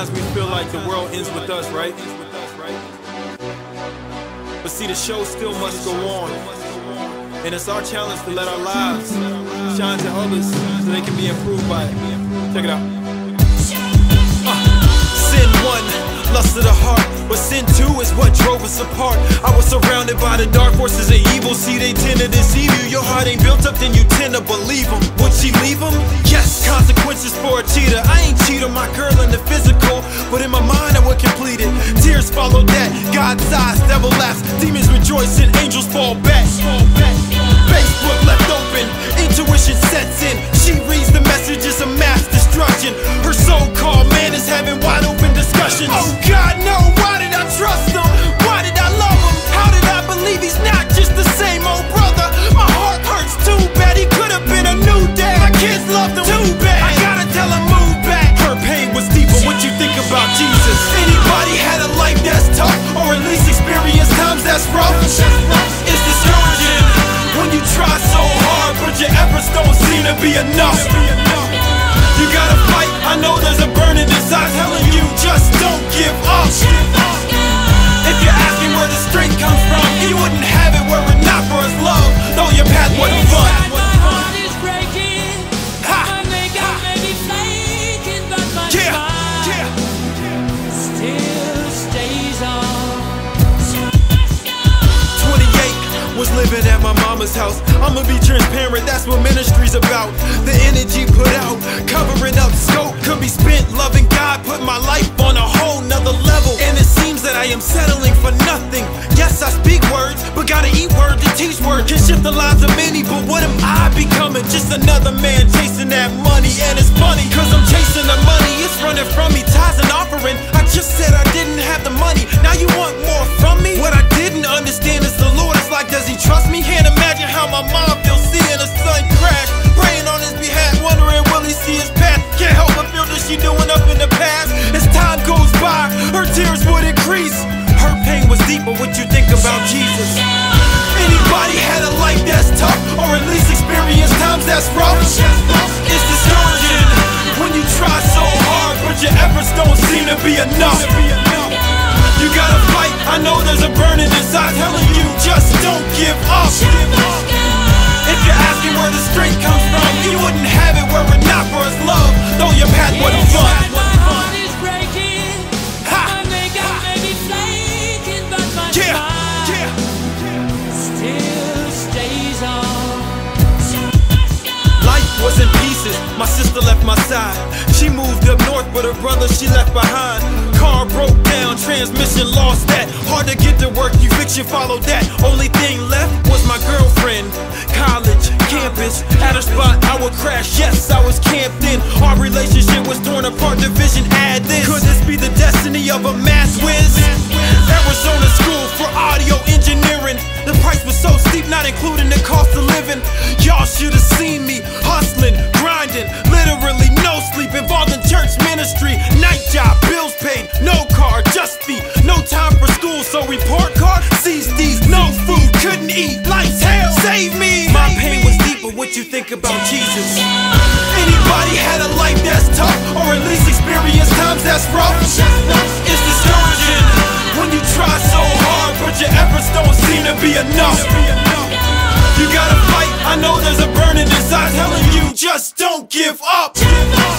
Sometimes we feel like the world ends with us, right? But see, the show still must go on. And it's our challenge to let our lives shine to others so they can be improved by it. Check it out. Uh, sin one, lust of the heart. But sin two is what drove us apart. I was surrounded by the dark forces of evil. See, they tend to deceive you. Your heart ain't built up, then you tend to believe them. Would she leave them? Yes, consequences for a cheater. I ain't cheating my girl in the physical, but in my mind I would complete it. Tears follow that. God's eyes, devil laughs. Demons rejoice and angels fall back. Facebook God, no! Why did I trust him? Why did I love him? How did I believe he's not just the same old brother? My heart hurts too bad. He could have been a new dad. My kids loved him too bad. I gotta tell him move back. Her pain was deeper. What you think about Jesus? Anybody had a life that's tough, or at least experienced times that's rough? It's discouraging when you try so hard, but your efforts don't seem to be enough. Living at my mama's house. I'ma be transparent, that's what ministry's about. The energy put out, covering up scope, could be spent loving God, put my life on a whole nother level. And it seems that I am settling for nothing. Yes, I speak words, but gotta eat word to teach word. Can shift the lives of many, but what am I becoming? Just another man chasing that money. And it's funny, cause I'm chasing the money, it's running my mom feels seeing her son. Praying on his behalf, wondering will he see his path? Can't help but feel that she doing up in the past. As time goes by, her tears would increase. Her pain was deeper. What you think about Jesus? Anybody had a life that's tough, or at least experienced times that's rough? It's discouraging when you try so hard, but your efforts don't seem to be enough. You gotta fight. I know there's a burning inside telling you just don't give up. If you're asking where the strength comes from, you wouldn't have it were it not for His love. Though your path wasn't Inside my fun. heart is breaking. My makeup may be flaking, but my Yeah, yeah. still stays on. Life was in pieces. My sister my side. She moved up north, but her brother she left behind. Car broke down, transmission lost that. Hard to get to work, eviction followed that. Only thing left was my girlfriend. College, campus, at a spot I would crash. Yes, I was camped in. Our relationship was torn apart. Division add this. Could this be the destiny of a mass whiz? Arizona School for Audio Engineering. The price was so steep, not including the cost of living. Y'all should have seen me Night job, bills paid, no car, just me. No time for school, so we park car, seize these. No food, couldn't eat. Life's hell, save me. My pain was deep, but what you think about Jesus? Anybody had a life that's tough, or at least experienced times that's rough? It's discouraging when you try so hard, but your efforts don't seem to be enough. You gotta fight. I know there's a burning desire telling you just don't give up. Give up.